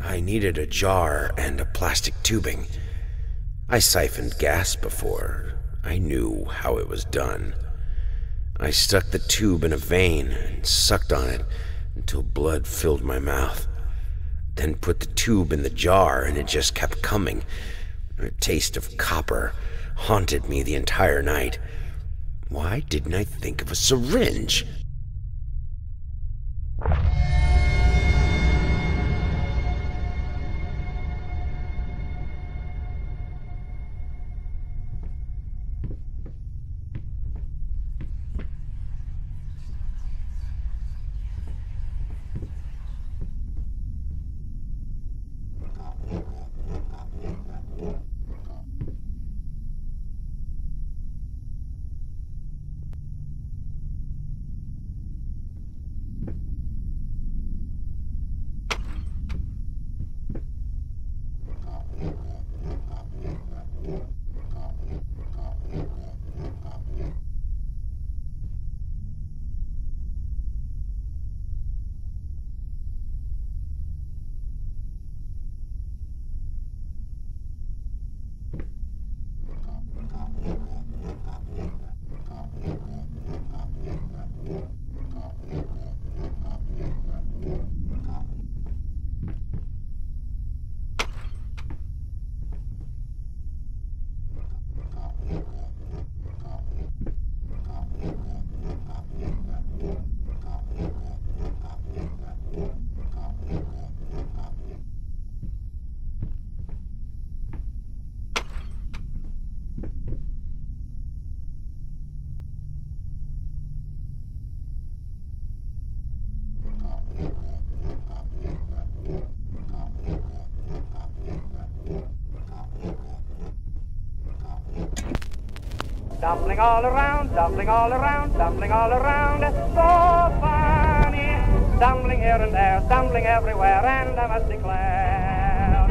I needed a jar and a plastic tubing. I siphoned gas before. I knew how it was done. I stuck the tube in a vein and sucked on it until blood filled my mouth. Then put the tube in the jar and it just kept coming. A taste of copper haunted me the entire night. Why didn't I think of a syringe? Dumpling all around, dumpling all around, dumpling all around. So funny. Stumbling here and there, stumbling everywhere, and I must declare,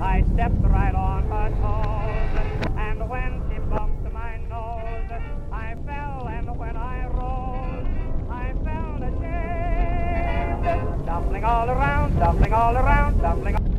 I stepped right on her toes, and when she bumped my nose, I fell, and when I rose, I felt ashamed. Dumpling all around, dumpling all around, dumpling.